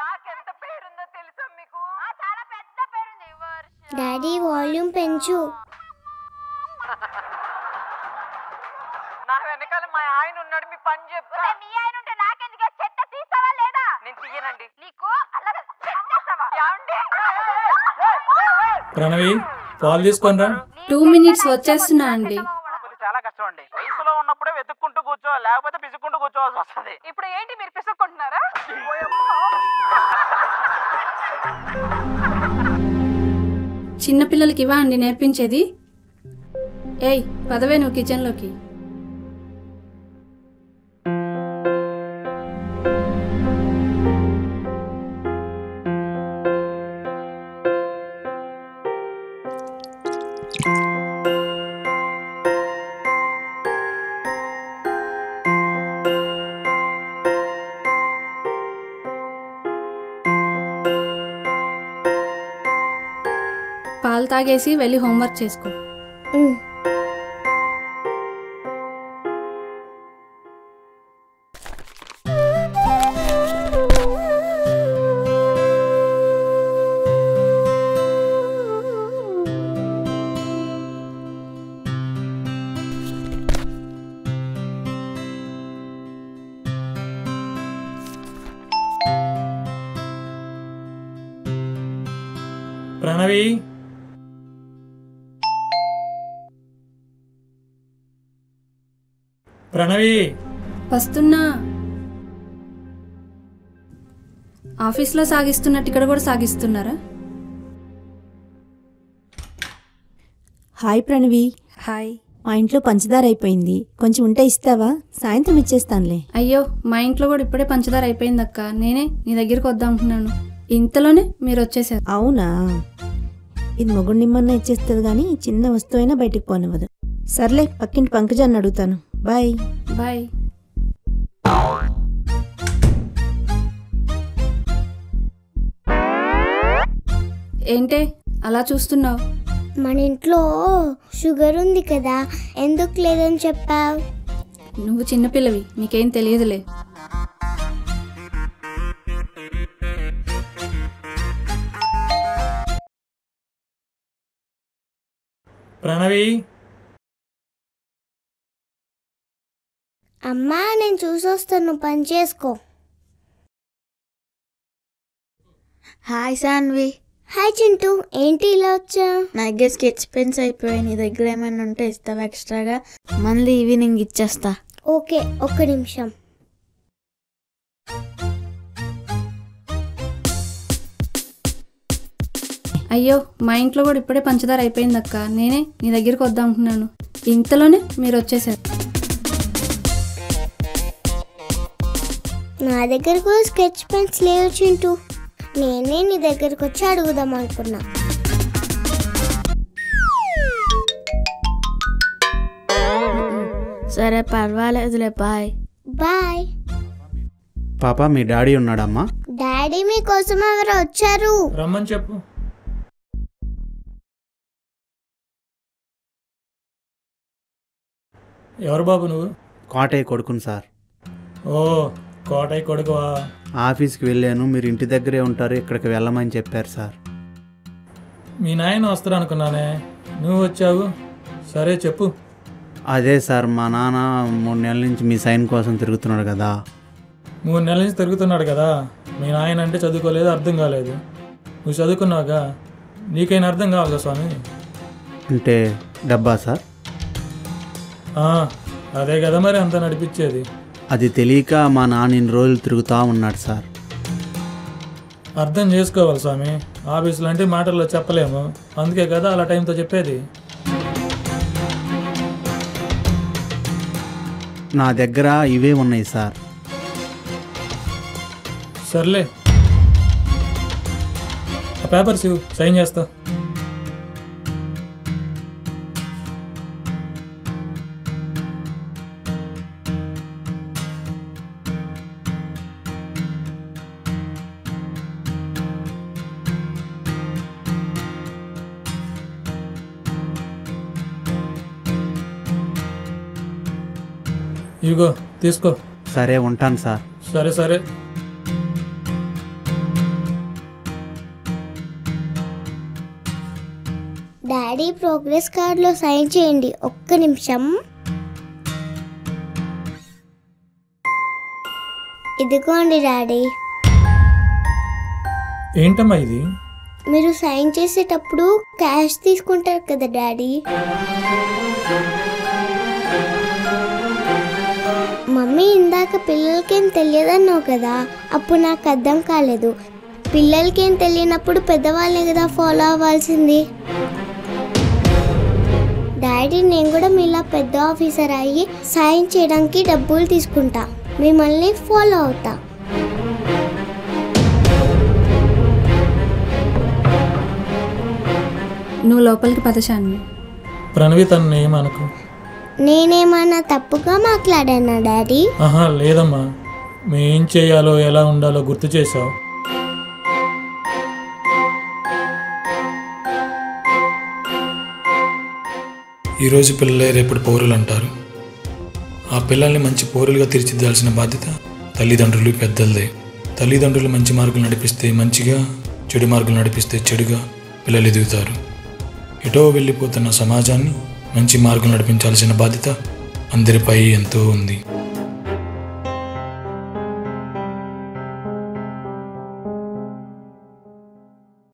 నాకెంత పేరుందో తెలుసా మీకు? చాలా పెద్ద పేరుంది వర్ష. డాడీ వాల్యూమ్ పెంచు. నా వెనకాల మా ఆయన ఉన్నాడు మీ పని చెప్తా. మీ ఆయన ఉంటే నాకెందుకు? చెత్త తీస్తావా లేదా? నేను తీయనండి. నీకు అలాగే చెత్తేస్తావా ఏమండి? ప్రణవి పాలు తీసుకొనిరా టూ మినిట్స్ వచ్చేస్తున్నా అండి. చిన్నపిల్లలకి ఇవా అండి నేర్పించేది. ఏయ్ పదవే నువ్వు కిచెన్లోకి తాగేసి వెళ్ళి హోంవర్క్ చేసుకో ఉమ్. ప్రణవి! వస్తున్నా. ఆఫీస్లో సాగిస్తున్నట్టు ఇక్కడ కూడా సాగిస్తున్నారా? హాయ్ ప్రణవి. హాయ్. మా ఇంట్లో పంచదార అయిపోయింది. కొంచెం ఉంటే ఇస్తావా? సాయంత్రం ఇచ్చేస్తానులే. అయ్యో మా ఇంట్లో కూడా ఇప్పుడే పంచదార అయిపోయింది అక్క నేనే నీ దగ్గరికి వద్దాం అనుకున్నాను. ఇంతలోనే మీరు వచ్చేసారు. అవునా? ఇది మొగుడు నిమ్మన్న ఇచ్చేస్తుంది కానీ చిన్న వస్తువైనా బయటికి పోనివ్వదు. సర్లే పక్కింటి పంకజాన్ని అడుగుతాను. బాయ్ బాయ్ ఏంటే అలా చూస్తున్నావు? మన ఇంట్లో షుగర్ ఉంది కదా ఎందుకు లేదని చెప్పావు? నువ్వు చిన్నపిల్లవి నీకేం తెలియదులే. ప్రణవి? అమ్మా నేను చూసొస్తాను పని చేసుకో. హాయ్ సాన్వి హాయ్ చింటూ ఏంటి ఇలా వచ్చా? నా దగ్గర స్కెచ్ పెన్స్ అయిపోయాయి నీ దగ్గర ఏమైనా ఉంటే ఇస్తావా ఎక్స్ట్రాగా? మళ్ళీ ఈవినింగ్ ఇచ్చేస్తా. ఓకే ఒక్క నిమిషం. అయ్యో మా ఇంట్లో కూడా ఇప్పుడే పంచదార అయిపోయింది అక్క నేనే నీ దగ్గరికి వద్దాం అనుకున్నాను. ఇంతలోనే మీరు వచ్చేసారు. నా దగ్గర కూడా స్కెచ్ పెన్స్ లేవు చింటూ. నేనే నీ దగ్గరకు వచ్చి అడుగుదాం అనుకున్నా. సరే పర్వాలేదులే బాయ్. బాయ్. పాప మీ డాడీ ఉన్నాడమ్మా? డాడీ మీకోసం ఎవరో వచ్చారు. రమ్మని చెప్పు. ఎవరు బాబు నువ్వు? కోటయ్య కొడుకుని సార్. ఓ కోటయ్య కొడుకువా ఆఫీస్కి వెళ్ళాను. మీరు ఇంటి దగ్గరే ఉంటారు. ఇక్కడికి వెళ్ళమని చెప్పారు సార్. మీ నాయన వస్తారు అనుకున్నానే. నువ్వు వచ్చావు. సరే చెప్పు. అదే సార్ మా నాన్న మూడు నెలల నుంచి మీ సైన్ కోసం తిరుగుతున్నాడు కదా. మూడు నెలల నుంచి తిరుగుతున్నాడు కదా. మీ నాయన అంటే చదువుకోలేదు అర్థం కాలేదు. నువ్వు చదువుకున్నావుగా. నీకైనా అర్థం కావాలి స్వామి? అంటే డబ్బా సార్? అదే కదా మరి అంత నడిపించేది. అది తెలియక మా నాన్న ఇన్ని రోజులు తిరుగుతూ ఉన్నాడు సార్. అర్థం చేసుకోవాలి స్వామి. ఆఫీసులో అంటే మాటల్లో చెప్పలేము. అందుకే కదా అలా టైంతో చెప్పేది. నా దగ్గర ఇవే ఉన్నాయి సార్. సర్లే. ఆ పేపర్స్ సైన్ చేస్తా. ఇదిగో తీసుకో. సరే ఉంటాను సార్. సరే సరే. డాడీ ప్రోగ్రెస్ కార్డులో సైన్ చేయండి. ఒక్క నిమిషం. ఇదిగోండి డాడీ. ఏంటమ్మా ఇది? మీరు సైన్ చేసేటప్పుడు క్యాష్ తీసుకుంటారు కదా డాడీ. మమ్మీ ఇందాక పిల్లలకేం తెలియదన్నావు కదా అప్పుడు నాకు అర్థం కాలేదు. పిల్లలకేం తెలియనప్పుడు పెద్దవాళ్ళే కదా ఫాలో అవ్వాల్సింది. డాడీ నేను కూడా మీలా పెద్ద ఆఫీసర్ అయ్యి సాయం చేయడానికి డబ్బులు తీసుకుంటా. మిమ్మల్ని ఫాలో అవుతా. నువ్వు లోపలికి పదశాన్ని ప్రణవి తనని ఏమనకు? నేనేమన్నా తప్పుగా మాట్లాడానా డాడీ? ఆహా లేదమ్మా. మేం చేయాలో ఎలా ఉండాలో గుర్తు చేసావు ఈరోజు పిల్లలే రేపటి పౌరులు అంటారు. ఆ పిల్లల్ని మంచి పౌరులుగా తీర్చిదిద్దాల్సిన బాధ్యత తల్లిదండ్రులు పెద్దలదే. తల్లిదండ్రులు మంచి మార్గం నడిపిస్తే మంచిగా చెడు మార్గం నడిపిస్తే చెడుగా పిల్లలు ఎదుగుతారు. ఎటో వెళ్ళిపోతున్న సమాజాన్ని మంచి మార్గం నడిపించాల్సిన బాధ్యత అందరిపై ఎంతో ఉంది.